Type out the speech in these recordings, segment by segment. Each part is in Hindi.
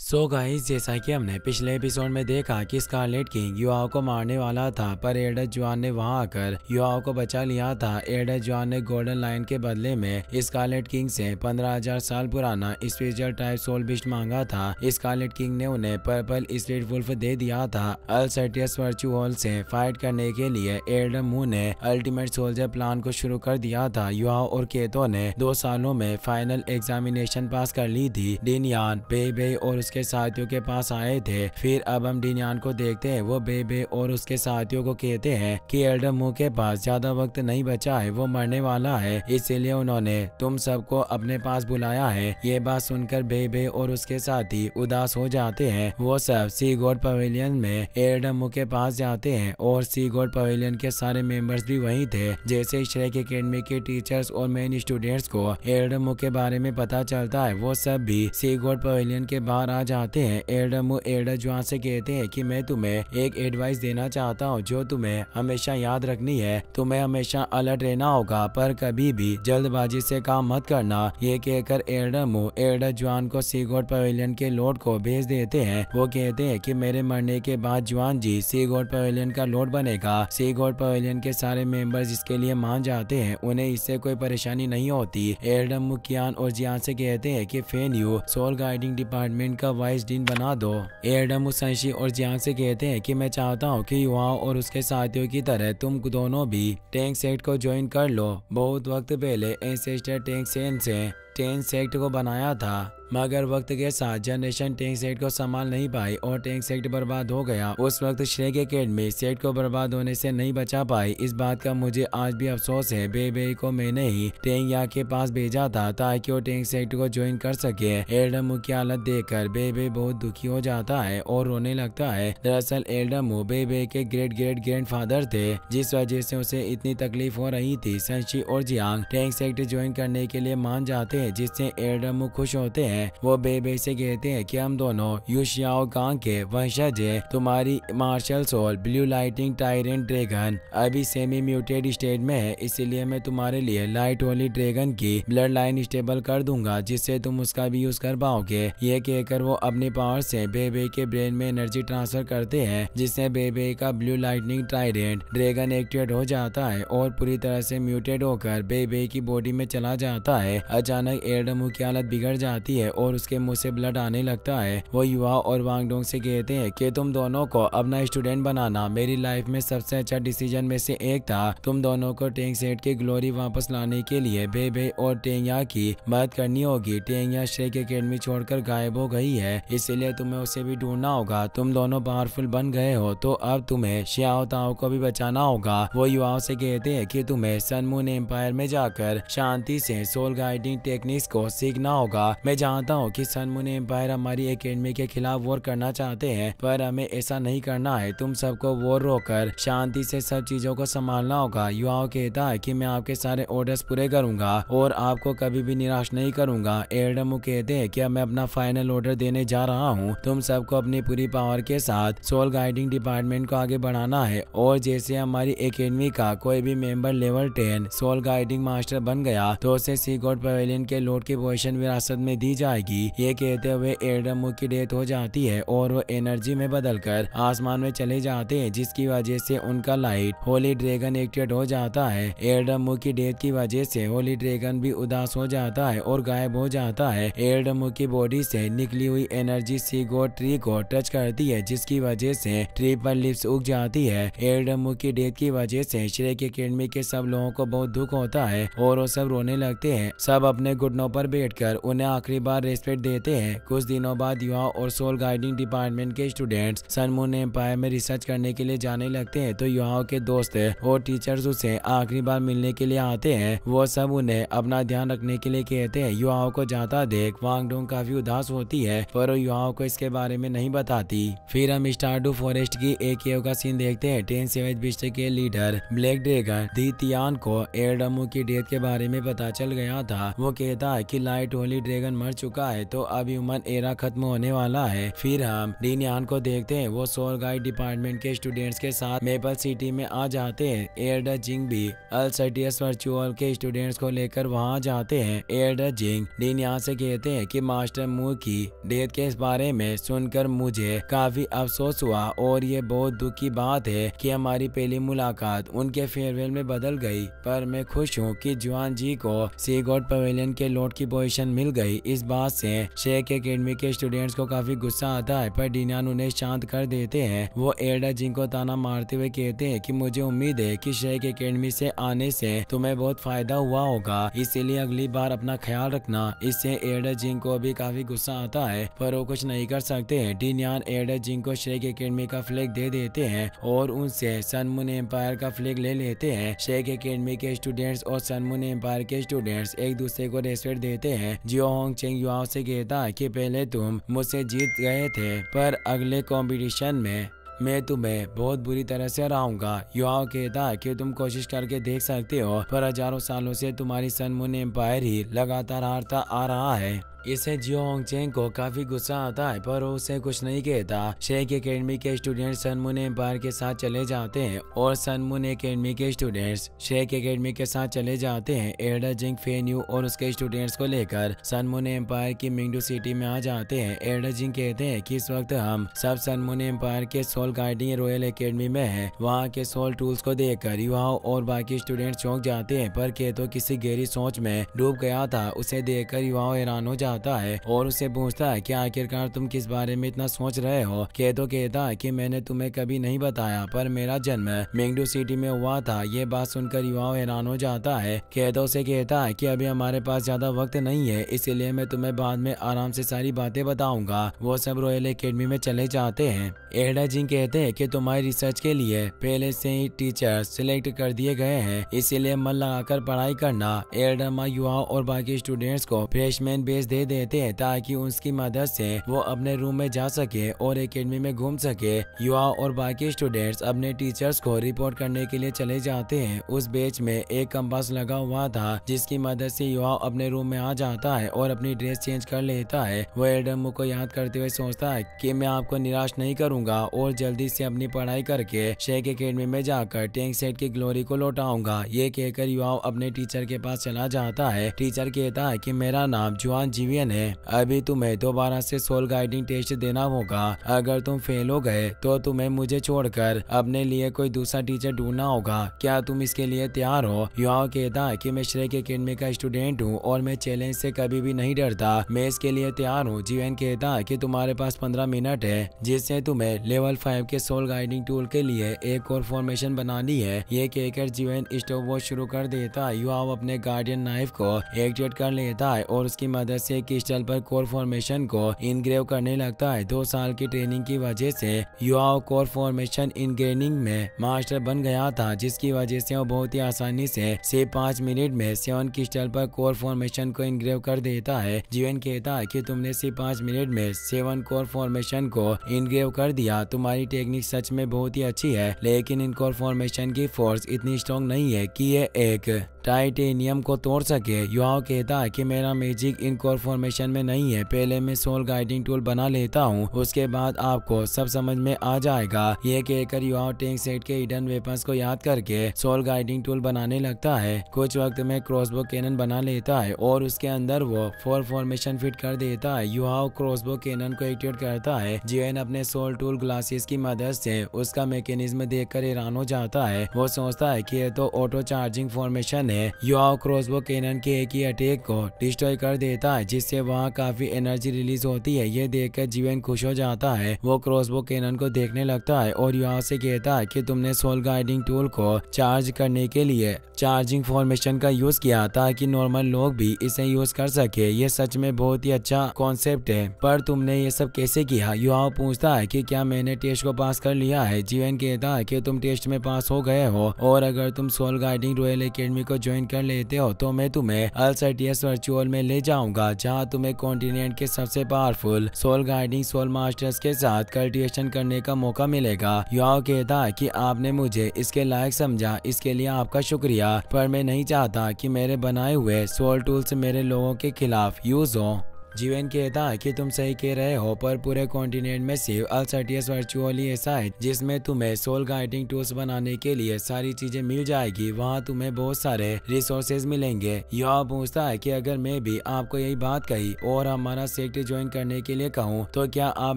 सो so गाइस जैसा कि हमने पिछले एपिसोड में देखा कि स्कारलेट किंग युवाओं को मारने वाला था, पर एडर जवान ने वहाँ आकर युवाओं को बचा लिया था। एडर जवान ने गोल्डन लाइन के बदले में स्कारलेट किंग से पंद्रह हज़ार साल पुराना स्पेशल टाइप सोल बिस्ट मांगा था। स्कारलेट किंग ने उन्हें पर्पल स्ट्रीट वुल्फ दे दिया था। अल्सर्टियस वर्चू हॉल से फाइट करने के लिए एडर मू ने अल्टीमेट सोल्जर प्लान को शुरू कर दिया था। युवाओं और केतो ने दो सालों में फाइनल एग्जामिनेशन पास कर ली थी। डिनियान बे बे और उसके साथियों के पास आए थे। फिर अब हम डिनियान को देखते हैं। वो बेबे और उसके साथियों को कहते हैं कि एल्डर मुँह के पास ज़्यादा वक्त नहीं बचा है। वो मरने वाला है, इसीलिए उन्होंने तुम सबको अपने पास बुलाया है। ये बात सुनकर बेबे और उसके साथी उदास हो जाते हैं। वो सब सी गोड पवेलियन में एल्डर मुँह के पास जाते हैं और सी गोड पवेलियन के सारे मेंबर्स भी वही थे। जैसे श्रेक अकेडमी के टीचर्स और मेन स्टूडेंट्स को एल्डर मुँह के बारे में पता चलता है। वो सब भी सी गोड पवेलियन के बाहर आ जाते हैं। एडम एडर जुआ से कहते हैं कि मैं तुम्हें एक एडवाइस देना चाहता हूँ, जो तुम्हें हमेशा याद रखनी है। तुम्हें हमेशा अलर्ट रहना होगा, पर कभी भी जल्दबाजी से काम मत करना। ये कहकर एडम एडर जवान को सीगोड पवेलियन के लोड को भेज देते हैं। वो कहते हैं कि मेरे मरने के बाद जवान जी सीगोड पवेलियन का लोड बनेगा। सीगोड पवेलियन के सारे मेंबर्स इसके लिए मान जाते हैं, उन्हें इससे कोई परेशानी नहीं होती। एडम मुखियान और जियान से कहते हैं कि Fan you soul guiding department का वाइस डीन बना दो। एडम मुसंशी और जियांग से कहते हैं कि मैं चाहता हूँ कि युवाओं और उसके साथियों की तरह तुम दोनों भी टैंक सेट को ज्वाइन कर लो। बहुत वक्त पहले एंसेस्टर टैंक सेन से टेन सेक्ट को बनाया था, मगर वक्त के साथ जनरेशन टैंक सेट को संभाल नहीं पाई और टैंक सेट बर्बाद हो गया। उस वक्त श्रेक अकेडमी सेट को बर्बाद होने से नहीं बचा पाई। इस बात का मुझे आज भी अफसोस है। बे बे को मैंने ही टैंक या के पास भेजा था ताकि वो टैंक सेट को ज्वाइन कर सके। एल्डमू की हालत देखकर बे बे बहुत दुखी हो जाता है और रोने लगता है। दरअसल एल्डमू बे बे के ग्रेट ग्रेट ग्रैंड फादर थे, जिस वजह से उसे इतनी तकलीफ़ हो रही थी। संशी और जियांग टैंक सेक्ट ज्वाइन करने के लिए मान जाते हैं जिससे एल्डमू खुश होते हैं, वो बेबे से कहते हैं कि हम दोनों युशियाओ गांग के वंशज है। तुम्हारी martial soul, blue lighting tyrant dragon, अभी सेमी म्यूटेड स्टेट में है, इसीलिए मैं तुम्हारे लिए लाइट होली ड्रैगन की ब्लड लाइन स्टेबल कर दूँगा, जिससे तुम उसका भी यूज़ कर पाओगे। ये कहकर वो अपने पावर से बेबे के ब्रेन में एनर्जी ट्रांसफ़र करते हैं, जिससे बेबे का blue lightning tyrant dragon activate हो जाता है और पूरी तरह से म्यूटेड होकर बेबे की बॉडी में चला जाता है। अचानक एडमू की हालत बिगड़ जाती है और उसके मुँह से ब्लड आने लगता है वो युवा और वांगडोंग से कहते हैं कि तुम दोनों को अपना स्टूडेंट बनाना मेरी लाइफ में सबसे अच्छा डिसीज़न में से एक था तुम दोनों को टेंग सेट की ग्लोरी वापस लाने के लिए बेबे और टेंगया की मदद करनी होगी टेंगया शेख अकेडमी छोड़कर गायब हो गई है इसीलिए तुम्हें उसे भी ढूंढना होगा तुम दोनों पावरफुल बन गए हो तो अब तुम्हें श्याओ को भी बचाना होगा वो युवाओं से कहते हैं कि तुम्हें सनमून एम्पायर में जाकर शांति से सोल गाइडिंग टेक्निक्स को सीखना होगा। मैं जानता हूँ कि सनमुन एम्पायर हमारी अकेडमी के खिलाफ वॉर करना चाहते हैं, पर हमें ऐसा नहीं करना है। तुम सबको वॉर रोकर शांति से सब चीज़ों को संभालना होगा। युवाओं कहता है कि मैं आपके सारे ऑर्डर्स पूरे करूँगा और आपको कभी भी निराश नहीं करूँगा। एडमू कहते हैं कि मैं अपना फाइनल ऑर्डर देने जा रहा हूँ। तुम सबको अपनी पूरी पावर के साथ सोल गाइडिंग डिपार्टमेंट को आगे बढ़ाना है और जैसे हमारी एकेडमी का कोई भी member level ten soul guiding master बन गया तो उसे सी गोड पवेलियन के लोड की पोजिशन विरासत में दी जाएगी। ये कहते हुए एडम की डेथ हो जाती है और वो एनर्जी में बदलकर आसमान में चले जाते हैं, जिसकी वजह से उनका लाइट होली ड्रैगन एक्टिवेट हो जाता है। एडम की डेथ की वजह से होली ड्रैगन भी उदास हो जाता है और गायब हो जाता है। एडम की बॉडी से निकली हुई एनर्जी सीगो ट्री को टच करती है, जिसकी वजह से ट्री पर लिप्स उग जाती है। एडम की डेथ की वजह से श्रेक अकेडमी के सब लोगों को बहुत दुख होता है और वो सब रोने लगते हैं। सब अपने घुटनों पर बैठकर उन्हें आखिरी बार रेस्पेक्ट देते हैं। कुछ दिनों बाद युवा और सोल गाइडिंग डिपार्टमेंट के स्टूडेंट्स सनमून एम्पायर में रिसर्च करने के लिए जाने लगते हैं। तो युवाओं के दोस्त और टीचर्स उसे आखिरी बार मिलने के लिए आते हैं। वो सब उन्हें अपना ध्यान रखने के लिए कहते हैं। युवाओं को जाता देख वांगडोंग काफ़ी उदास होती है, पर युवाओं को इसके बारे में नहीं बताती। फिर हम स्टार्डू फॉरेस्ट की एक का सीन देखते हैं। टेन सेवेज बिस्ट के लीडर ब्लैक ड्रैगन दी को एयरडमू की डेथ के बारे में पता चल गया था। वो कहता है कि लाइट होली ड्रैगन मर चुका है तो अब ह्यूमन एरा खत्म होने वाला है। फिर हम डीनियान को देखते हैं। वो सोल गाइड डिपार्टमेंट के स्टूडेंट्स के साथ मेपल सिटी में आ जाते हैं। एयरडा जिंग भी अल्सटियस वर्चुअल के स्टूडेंट्स को लेकर वहाँ जाते हैं। एयरडा जिंग डीनियान से कहते हैं कि मास्टर मू की डेथ के बारे में सुनकर मुझे काफ़ी अफसोस हुआ और ये बहुत दुख की बात है कि हमारी पहली मुलाकात उनके फेयरवेल में बदल गई। पर मैं खुश हूँ कि जुआन जी को सी गॉड पवेलियन के लोड की पोजीशन मिल गई। इस बात से शेख एकेडमी के स्टूडेंट्स को काफ़ी गुस्सा आता है, पर डीनान उन्हें शांत कर देते हैं। वो एडा जिंग को ताना मारते हुए कहते हैं कि मुझे उम्मीद है कि शेख एकेडमी से आने से तुम्हें बहुत फ़ायदा हुआ होगा। इसीलिए अगली बार अपना ख्याल रखना। इससे एडा जिंग को भी काफ़ी गुस्सा आता है, पर वो कुछ नहीं कर सकते हैं। डीनियान एडा जिंग को शेख अकेडमी का फ्लैग दे देते हैं और उनसे सनमुन एम्पायर का फ्लैग ले लेते हैं। शेख अकेडमी के स्टूडेंट्स और सनमुन एम्पायर के स्टूडेंट्स एक दूसरे को रेस्पेक्ट देते हैं। जियो होंग चेंग युवाओं से कहता है कि पहले तुम मुझसे जीत गए थे, पर अगले कॉम्पिटिशन में मैं तुम्हें बहुत बुरी तरह से हराऊँगा। युवाओं कहता है कि तुम कोशिश करके देख सकते हो, पर हज़ारों सालों से तुम्हारी सनमुन एम्पायर ही लगातार हारता आ रहा है। इसे जियो होंगचेंग को काफ़ी गुस्सा आता है, पर उसे कुछ नहीं कहता। शेख एकेडमी के स्टूडेंट सनमुन एम्पायर के साथ चले जाते हैं, और सनमुन एकेडमी के स्टूडेंट्स शेख एकेडमी के साथ चले जाते हैं, एडा जिंग फेन्यू और उसके स्टूडेंट्स को लेकर। सनमुन एम्पायर की मिंगडू सिटी में आ जाते हैं, एडा जिंग कहते हैं कि इस वक्त हम सब सनमुन एम्पायर के सोल गाइडिंग रॉयल अकेडमी में है। वहाँ के सोल टूल्स को देखकर युवाओं और बाकी स्टूडेंट चौंक जाते हैं, पर के तो किसी गहरी सोच में डूब गया था, उसे देखकर युवाओं हैरान हो जाता है और उसे पूछता है कि आखिरकार तुम किस बारे में इतना सोच रहे हो? केतो कहता है कि मैंने तुम्हें कभी नहीं बताया, पर मेरा जन्म मेंगडू सिटी में हुआ था। ये बात सुनकर युवाओं हैरान हो जाता है। केतो से कहता है कि अभी हमारे पास ज़्यादा वक्त नहीं है, इसीलिए मैं तुम्हें बाद में आराम से सारी बातें बताऊँगा। वो सब रॉयल एकेडमी में चले जाते हैं। एडा जिंग कहते हैं कि तुम्हारी रिसर्च के लिए पहले से ही टीचर सिलेक्ट कर दिए गए हैं, इसीलिए मन लगाकर पढ़ाई करना। एडमा युवाओं और बाकी स्टूडेंट्स को फ्रेशमैन बेस दे देते हैं ताकि उसकी मदद से वो अपने रूम में जा सके और एकेडमी में घूम सके। युवाओं और बाकी स्टूडेंट्स अपने टीचर्स को रिपोर्ट करने के लिए चले जाते हैं। उस बेच में एक कंपास लगा हुआ था, जिसकी मदद से युवा अपने रूम में आ जाता है और अपनी ड्रेस चेंज कर लेता है। वो एडम को याद करते हुए सोचता है कि मैं आपको निराश नहीं करूँगा और जल्दी से अपनी पढ़ाई करके शेख अकेडमी में जाकर टैंक सेट की ग्लोरी को लौटाऊँगा। ये कहकर युवा अपने टीचर के पास चला जाता है। टीचर कहता है की, मेरा नाम जुआन जीवियन है। अभी तुम्हें दोबारा से सोल गाइडिंग टेस्ट देना होगा। अगर तुम फेल हो गए तो तुम्हें मुझे छोड़कर अपने लिए कोई दूसरा टीचर ढूंढना होगा। क्या तुम इसके लिए तैयार हो? युवाओं कहता है की मैं श्रेक अकेडमी का स्टूडेंट हूँ और मैं चैलेंज से कभी भी नहीं डरता। मैं इसके लिए तैयार हूँ। जीवन कहता है कि तुम्हारे पास पंद्रह मिनट है, जिससे तुम्हें लेवल फाइव के सोल गाइडिंग टूल के लिए एक और फॉर्मेशन बनानी है। ये कहकर जीवन स्टॉप वॉच शुरू कर देता है। युवा अपने गार्डियन नाइफ को एक्टिवेट कर लेता है और उसकी मदद से क्रिस्टल पर कोर फॉर्मेशन को इनग्रेव करने लगता है? दो साल की ट्रेनिंग की वजह से युवा कोर फॉर्मेशन इनग्रेनिंग में मास्टर बन गया था, जिसकी वजह से वो बहुत ही आसानी से से पाँच मिनट में सेवन क्रिस्टल पर कोर फॉर्मेशन को इनग्रेव कर देता है। जीवन कहता है कि तुमने सिर्फ़ पाँच मिनट में सेवन कोर फॉर्मेशन को इनग्रेव कर दिया। तुम्हारी टेक्निक सच में बहुत ही अच्छी है, लेकिन इन कोर फॉर्मेशन की फोर्स इतनी स्ट्रॉन्ग नहीं है कि ये एक टाइटेनियम को तोड़ सके। युवाओं कहता है कि मेरा मैजिक इन कोर फॉर्मेशन में नहीं है। पहले मैं सोल गाइडिंग टूल बना लेता हूँ। उसके बाद आपको सब समझ में आ जाएगा। ये कहकर युवाओं टैंक सेट के हिडन वेपन्स को याद करके सोल गाइडिंग टूल बनाने लगता है। कुछ वक्त में क्रॉसबो कैनन बना लेता है और उसके अंदर वो फोर फॉर्मेशन फिट कर देता है। युवाओं क्रॉसबो कैनन को एक्टिवेट करता है। जीवन अपने सोल टूल ग्लासेस की मदद से उसका मैकेनिज्म देखकर हैरान हो जाता है। वो सोचता है की ये तो ऑटो चार्जिंग फॉर्मेशन है युवाओं क्रॉसबो कैनन के एक ही अटैक को डिस्ट्रॉय कर देता है, जिससे वहाँ काफ़ी एनर्जी रिलीज़ होती है। ये देखकर जीवन खुश हो जाता है। वो क्रॉसबो कैनन को देखने लगता है और युवाओं से कहता है कि तुमने सोल गाइडिंग टूल को चार्ज करने के लिए चार्जिंग फॉर्मेशन का यूज़ किया ताकि नॉर्मल लोग भी इसे यूज़ कर सके। ये सच में बहुत ही अच्छा कॉन्सेप्ट है। पर तुमने ये सब कैसे किया? युवाओं पूछता है कि क्या मैंने टेस्ट को पास कर लिया है? जीवन कहता है कि तुम टेस्ट में पास हो गए हो और अगर तुम सोल गाइडिंग रॉयल एकेडमी को ज्वाइन कर लेते हो तो मैं तुम्हें अल्सटियस वर्चुअल में ले जाऊँगा, जहाँ तुम्हें कॉन्टिनेंट के सबसे powerful soul guiding soul masters के साथ कल्टिवेशन करने का मौका मिलेगा। युवाओ कहता है की आपने मुझे इसके लायक समझा, इसके लिए आपका शुक्रिया, पर मैं नहीं चाहता कि मेरे बनाए हुए सोल टूल्स मेरे लोगों के खिलाफ यूज़ हो। जीवन कहता है कि तुम सही कह रहे हो, पर पूरे कॉन्टिनेंट में सिर्फ़ अल्सटियस वर्चुअली ऐसा है, जिसमें तुम्हें सोल गाइडिंग टूल्स बनाने के लिए सारी चीज़ें मिल जाएगी। वहाँ तुम्हें बहुत सारे रिसोर्सेज मिलेंगे। यह पूछता है कि अगर मैं भी आपको यही बात कही और हमारा सेक्ट ज्वाइन करने के लिए कहूँ तो क्या आप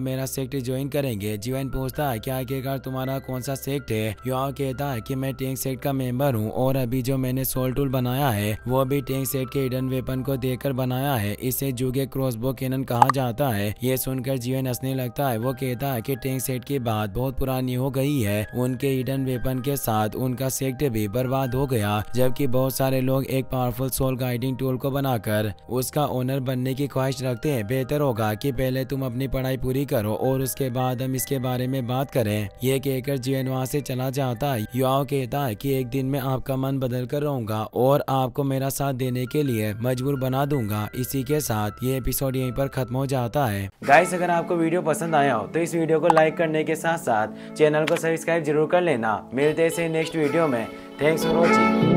मेरा सेक्ट ज्वाइन करेंगे? जीवन पूछता है क्या आखिरकार तुम्हारा कौन सा सेक्ट है? यह कहता है की मैं टेंक सेट का मेंबर हूँ और अभी जो मैंने सोल टूल बनाया है, वो भी टेंक सेट के हिडन वेपन को देकर बनाया है। इसे जुगे क्रॉसबो कैनन कहा जाता है? ये सुनकर जीवन हंसने लगता है। वो कहता है कि टैंक सेट की बात बहुत पुरानी हो गई है। उनके हिडन वेपन के साथ उनका सेक्ट भी बर्बाद हो गया, जबकि बहुत सारे लोग एक पावरफुल सोल गाइडिंग टूल को बनाकर उसका ओनर बनने की ख्वाहिश रखते हैं। बेहतर होगा कि पहले तुम अपनी पढ़ाई पूरी करो और उसके बाद हम इसके बारे में बात करें। ये कहकर जीवन वहाँ से चला जाता है। युवाओं कहता है कि एक दिन में आपका मन बदल कर रहूँगा और आपको मेरा साथ देने के लिए मजबूर बना दूँगा। इसी के साथ ये एपिसोड यहीं पर खत्म हो जाता है। गाइस अगर आपको वीडियो पसंद आया हो तो इस वीडियो को लाइक करने के साथ साथ चैनल को सब्सक्राइब ज़रूर कर लेना। मिलते हैं नेक्स्ट वीडियो में। Thanks for watching